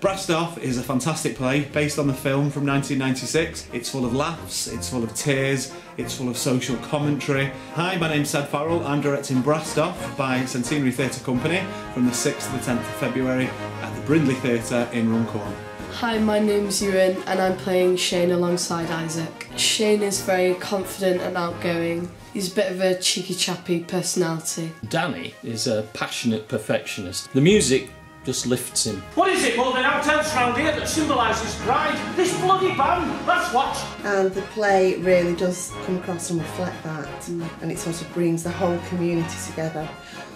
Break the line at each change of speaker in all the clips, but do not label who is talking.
Brassed Off is a fantastic play based on the film from 1996. It's full of laughs, it's full of tears, it's full of social commentary. Hi, my name's Sad Farrell. I'm directing Brassed Off by Centenary Theatre Company from the 6th to the 10th of February at the Brindley Theatre in Runcorn.
Hi, my name's Ewan and I'm playing Shane alongside Isaac. Shane is very confident and outgoing. He's a bit of a cheeky chappy personality.
Danny is a passionate perfectionist. The music just lifts him.
What is it Well, more than outhouse round here that symbolises pride? This bloody band, that's what!
and the play really does come across and reflect that mm. and it sort of brings the whole community together.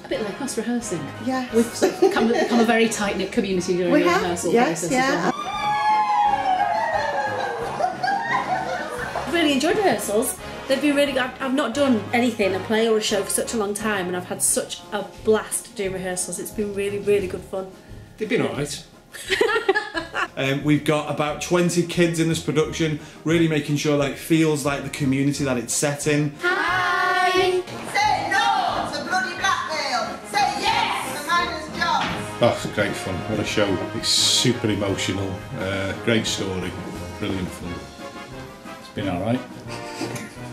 a bit like us rehearsing.
Yeah.
We've become, become a very tight knit community during
We
the
have,
rehearsal
yes,
process.
yeah.
As well. Really enjoyed rehearsals. They've been really good. I've, I've not done anything, a play or a show, for such a long time, and I've had such a blast doing rehearsals. It's been really, really good fun.
They've been alright.
Um, we've got about 20 kids in this production, really making sure that it feels like the community that it's set in. Hi!
Say no to bloody blackmail. Say yes to miners' jobs.
Oh, it's great fun. What a show. It's super emotional. Uh, great story. Brilliant fun.
It's been alright.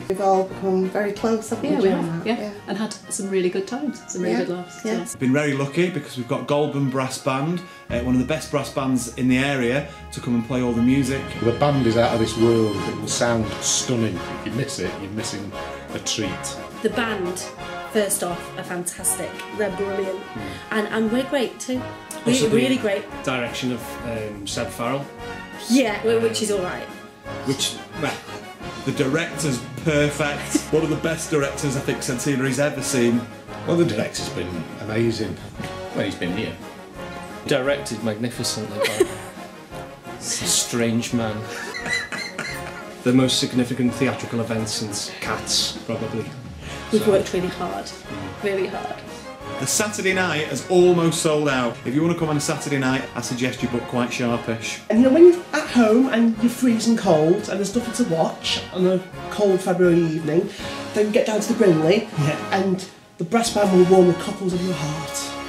We've all become very close, haven't
Yeah, we
during
have.
that?
Yeah. and had some really good times, some really
Yeah,
good laughs.
yeah.
so.
Been very lucky because we've got Goldburn Brass Band, uh, one of the best brass bands in the area, to come and play all the music.
The band is out of this world. It will sound stunning. If you miss it, you're missing a treat.
The band, first off, are fantastic. They're brilliant, and and we're great too. We're
Also the-
really great.
Direction of um, Sad Farrell.
Yeah, wh- which is all right.
which well, the director's perfect. One of the best directors I think Centenary's ever seen.
Well, the director's been amazing.
Well, he's been here. Directed magnificently by a strange man. The most significant theatrical event since Cats, probably.
We've worked really hard, really hard.
The Saturday night has almost sold out. If you want to come on a Saturday night, I suggest you book quite sharpish.
And you know, when you're at home and you're freezing cold and there's nothing to watch on a cold February evening, then get down to the Brindley and the brass band will warm the cockles of your heart.